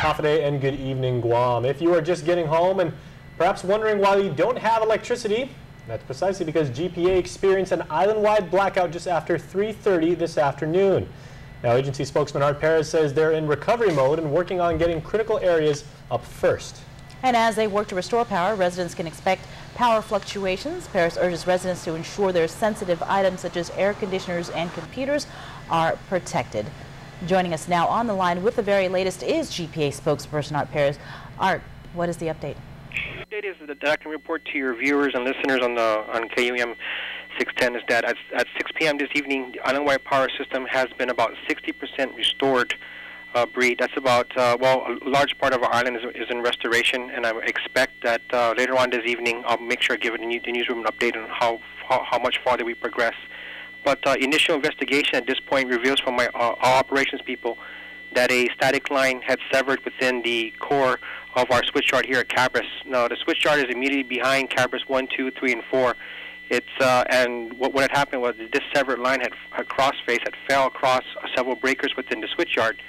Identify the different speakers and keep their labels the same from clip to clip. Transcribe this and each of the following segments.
Speaker 1: Hafa Adai and good evening, Guam. If you are just getting home and perhaps wondering why you don't have electricity, that's precisely because GPA experienced an island-wide blackout just after 3.30 this afternoon. Now, agency spokesman Art Perez says they're in recovery mode and working on getting critical areas up first.
Speaker 2: And as they work to restore power, residents can expect power fluctuations. Perez urges residents to ensure their sensitive items such as air conditioners and computers are protected. Joining us now on the line with the very latest is GPA spokesperson Art Perez. Art, what is the update?
Speaker 3: The update is that I can report to your viewers and listeners on the on KUAM 610 is that at, at 6 p.m. this evening, the island-wide power system has been about 60% restored. Uh, Bree, that's about uh, well, a large part of our island is, is in restoration, and I expect that uh, later on this evening, I'll make sure I give the, the newsroom an update on how, how how much farther we progress but uh, initial investigation at this point reveals from my uh, operations people that a static line had severed within the core of our switch yard here at Cabras. Now, the switch yard is immediately behind Cabras 1, 2, 3, and 4. It's uh, and what, what had happened was this severed line had, had cross face had fell across several breakers within the switch yard.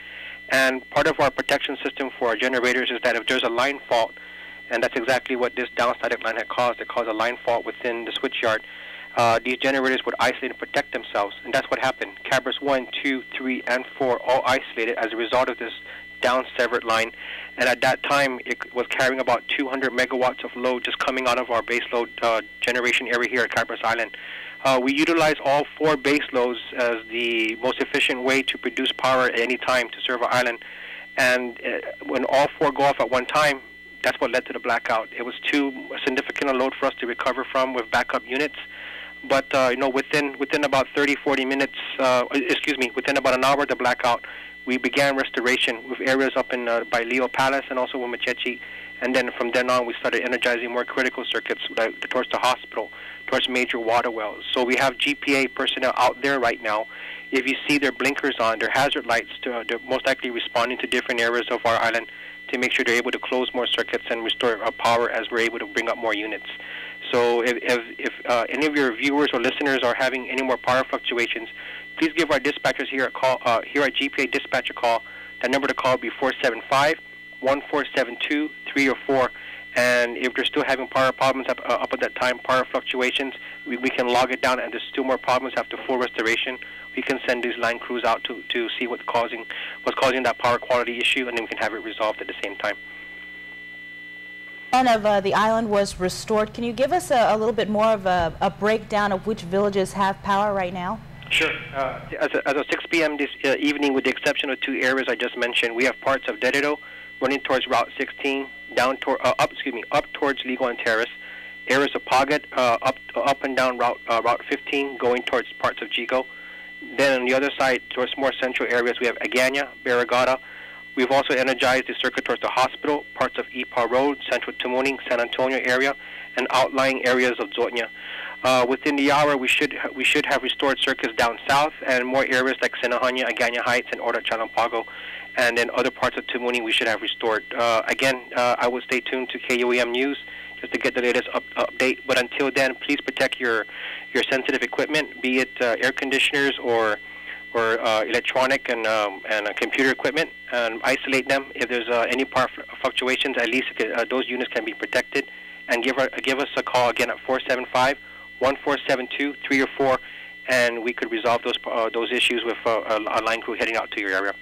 Speaker 3: And part of our protection system for our generators is that if there's a line fault, and that's exactly what this down static line had caused, it caused a line fault within the switch yard uh, these generators would isolate and protect themselves. And that's what happened. Cabras 1, 2, 3, and 4 all isolated as a result of this down severed line. And at that time, it was carrying about 200 megawatts of load just coming out of our base load uh, generation area here at Cabras Island. Uh, we utilize all four base loads as the most efficient way to produce power at any time to serve our island. And uh, when all four go off at one time, that's what led to the blackout. It was too significant a load for us to recover from with backup units but uh, you know within within about 30 40 minutes uh, excuse me within about an hour of the blackout we began restoration with areas up in uh, by Leo Palace and also with Macheche and then from then on we started energizing more critical circuits like, towards the hospital towards major water wells. So we have GPA personnel out there right now. If you see their blinkers on their hazard lights to, uh, they're most likely responding to different areas of our island to make sure they're able to close more circuits and restore power as we're able to bring up more units so if, if, if uh, any of your viewers or listeners are having any more power fluctuations, please give our dispatchers here at call uh, here at GPA Dispatch a call. That number to call will be 475 1472 3 or 4. And if they're still having power problems up, uh, up at that time, power fluctuations, we, we can log it down. And there's still more problems after full restoration. We can send these line crews out to, to see what's causing what's causing that power quality issue, and then we can have it resolved at the same time
Speaker 2: of uh, the island was restored. Can you give us a, a little bit more of a, a, breakdown of which villages have power right now?
Speaker 3: Sure. Uh, as, of, as of 6 p.m. this uh, evening, with the exception of two areas I just mentioned, we have parts of Dededo running towards Route 16, down toward, uh, up, excuse me, up towards Liguan Terrace, areas of Pagat, uh, up, up and down Route, uh, Route 15, going towards parts of Yigo. Then on the other side, towards more central areas, we have Agana, Barrigada, We've also energized the circuit towards the hospital, parts of Ypao Road, Central Tamuning, San Antonio area, and outlying areas of Zotnya. Uh, within the hour, we should we should have restored circuits down south and more areas like Sinajana, Agana Heights, and Ora Chalampago. And then other parts of Tamuning we should have restored. Uh, again, uh, I will stay tuned to KUAM News just to get the latest up, update. But until then, please protect your your sensitive equipment, be it uh, air conditioners or or uh, electronic and um, and uh, computer equipment and isolate them. If there's uh, any power fluctuations, at least uh, those units can be protected. And give, our, give us a call again at 475 1472 3 or 4, and we could resolve those, uh, those issues with uh, a line crew heading out to your area.